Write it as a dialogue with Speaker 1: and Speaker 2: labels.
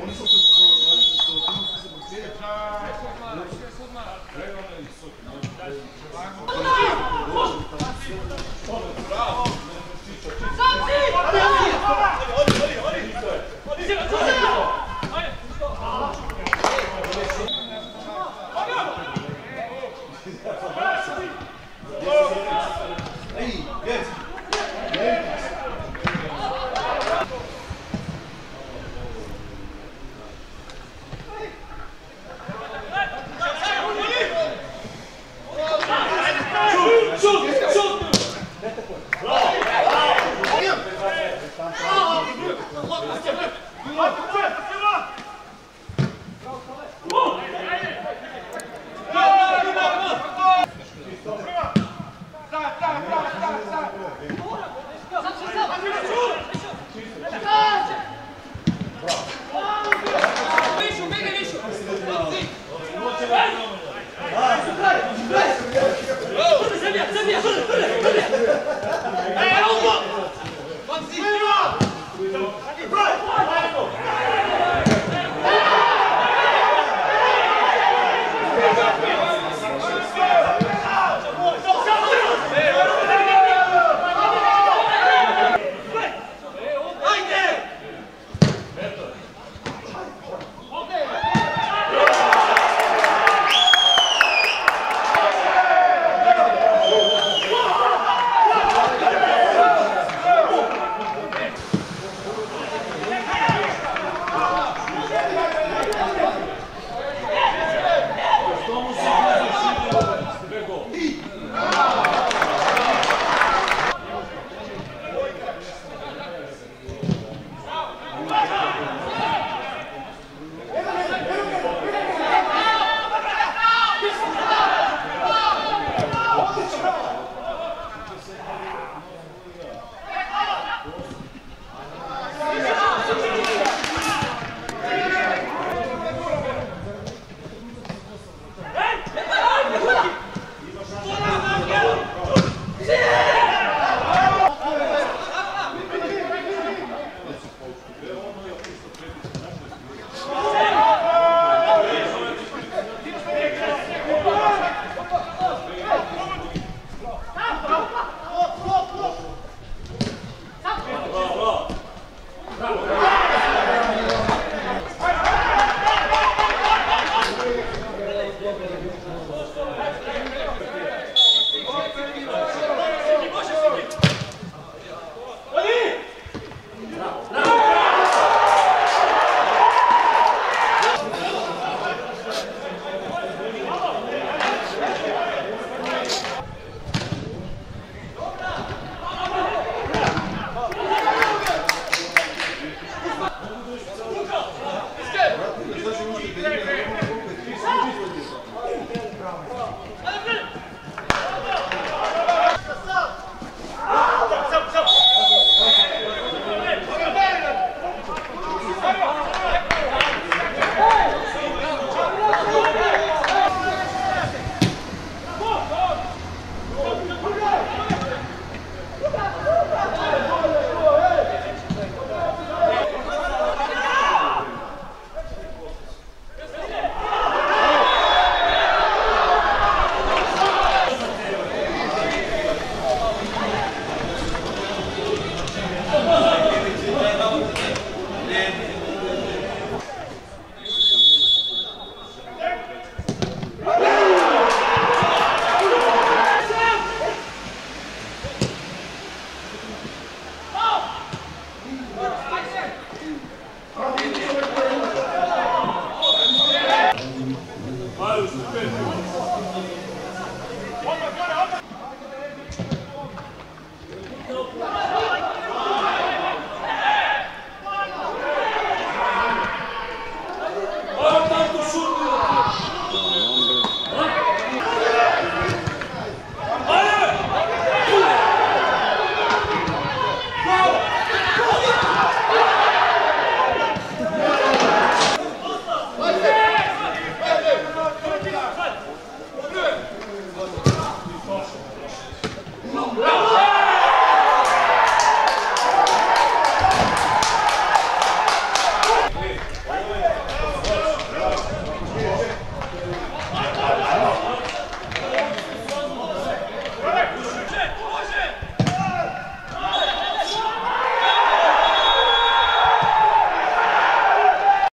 Speaker 1: Ohne Schokolade. Good.